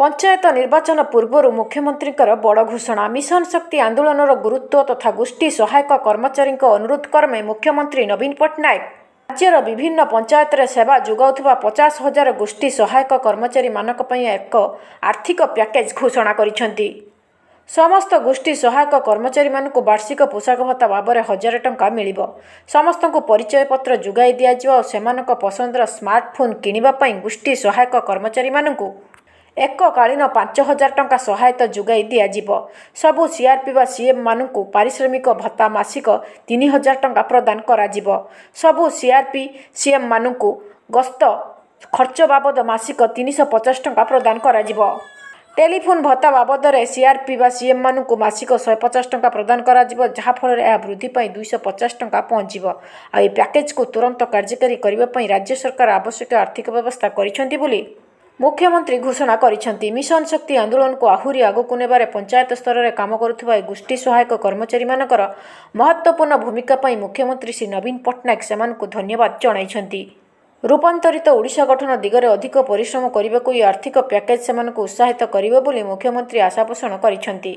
ପଞ୍ଚାୟତ ନିର୍ବାଚନ ପୂର୍ବରୁ ମୁଖ୍ୟମନ୍ତ୍ରୀଙ୍କର ବଡ଼ ଘୋଷଣା ମିଶନ ଶକ୍ତି ଆନ୍ଦୋଳନର ଗୁରୁତ୍ୱ ତଥା ଗୋଷ୍ଠୀ ସହାୟକ କର୍ମଚାରୀଙ୍କ ଅନୁରୋଧ କ୍ରମେ ମୁଖ୍ୟମନ୍ତ୍ରୀ ନବୀନ ପଟ୍ଟନାୟକ। ରାଜ୍ୟର ବିଭିନ୍ନ ପଞ୍ଚାୟତରେ ସେବା ଯୋଗାଉଥିବା ପଚାଶ ହଜାର ଗୋଷ୍ଠୀ ସହାୟକ କର୍ମଚାରୀମାନଙ୍କ ପାଇଁ ଏକ ଆର୍ଥିକ ପ୍ୟାକେଜ ଘୋଷଣା କରିଛନ୍ତି। ସମସ୍ତ ଗୋଷ୍ଠୀ ସହାୟକ କର୍ମଚାରୀମାନଙ୍କୁ ବାର୍ଷିକ ପୋଷାକ ଭତ୍ତା ଭାବରେ ହଜାରେ ଟଙ୍କା ମିଳିବ। ସମସ୍ତଙ୍କୁ ପରିଚୟପତ୍ର ଯୋଗାଇ ଦିଆଯିବ ଓ ସେମାନଙ୍କ ପସନ୍ଦର ସ୍ମାର୍ଟଫୋନ୍ କିଣିବା ପାଇଁ ଗୋଷ୍ଠୀ ସହାୟକ କର୍ମଚାରୀମାନଙ୍କୁ ଏକକାଳୀନ ପାଞ୍ଚ ହଜାର ଟଙ୍କା ସହାୟତା ଯୋଗାଇ ଦିଆଯିବ। ସବୁ ସିଆର୍ପି ବା ସିଏମ୍ମାନଙ୍କୁ ପାରିଶ୍ରମିକ ଭତ୍ତା ମାସିକ ତିନି ହଜାର ଟଙ୍କା ପ୍ରଦାନ କରାଯିବ। ସବୁ ସିଆର୍ପି ସିଏମ୍ମାନଙ୍କୁ ଗସ୍ତ ଖର୍ଚ୍ଚ ବାବଦ ମାସିକ ତିନିଶହ ପଚାଶ ଟଙ୍କା ପ୍ରଦାନ କରାଯିବ। ଟେଲିଫୋନ୍ ଭତ୍ତା ବାବଦରେ ସିଆର୍ପି ବା ସିଏମ୍ମାନଙ୍କୁ ମାସିକ ଶହେ ପଚାଶ ଟଙ୍କା ପ୍ରଦାନ କରାଯିବ ଯାହାଫଳରେ ଏହା ବୃଦ୍ଧି ପାଇ ଦୁଇଶହ ପଚାଶ ଟଙ୍କା ପହଞ୍ଚିବ। ଆଉ ଏହି ପ୍ୟାକେଜକୁ ତୁରନ୍ତ କାର୍ଯ୍ୟକାରୀ କରିବା ପାଇଁ ରାଜ୍ୟ ସରକାର ଆବଶ୍ୟକ ଆର୍ଥିକ ବ୍ୟବସ୍ଥା କରିଛନ୍ତି ବୋଲି ମୁଖ୍ୟମନ୍ତ୍ରୀ ଘୋଷଣା କରିଛନ୍ତି ମିଶନ ଶକ୍ତି ଆନ୍ଦୋଳନକୁ ଆହୁରି ଆଗକୁ ନେବାରେ ପଞ୍ଚାୟତ ସ୍ତରରେ କାମ କରୁଥିବା ଏହି ଗୋଷ୍ଠୀ ସହାୟକ କର୍ମଚାରୀମାନଙ୍କର ମହତ୍ତ୍ୱପୂର୍ଣ୍ଣ ଭୂମିକା ପାଇଁ ମୁଖ୍ୟମନ୍ତ୍ରୀ ଶ୍ରୀ ନବୀନ ପଟ୍ଟନାୟକ ସେମାନଙ୍କୁ ଧନ୍ୟବାଦ ଜଣାଇଛନ୍ତି। ରୂପାନ୍ତରିତ ଓଡ଼ିଶା ଗଠନ ଦିଗରେ ଅଧିକ ପରିଶ୍ରମ କରିବାକୁ ଏହି ଆର୍ଥିକ ପ୍ୟାକେଜ ସେମାନଙ୍କୁ ଉତ୍ସାହିତ କରିବ ବୋଲି ମୁଖ୍ୟମନ୍ତ୍ରୀ ଆଶା ପୋଷଣ କରିଛନ୍ତି।